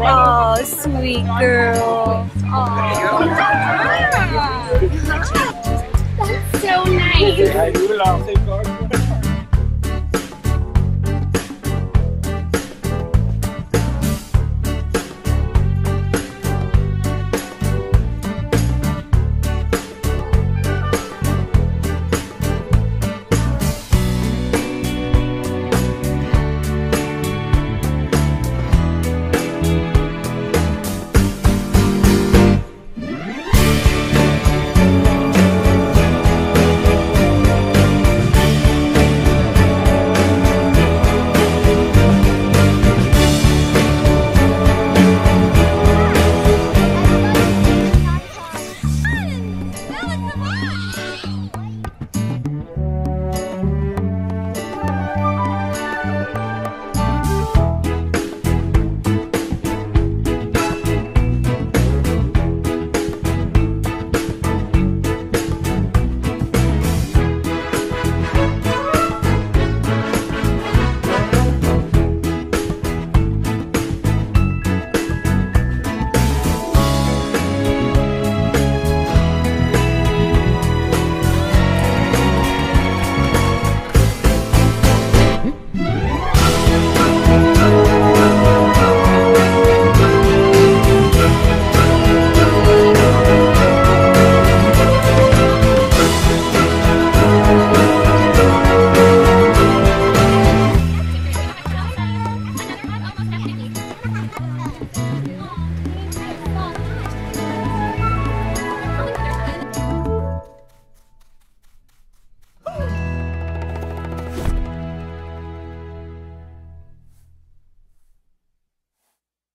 Oh, sweet girl. That's so nice.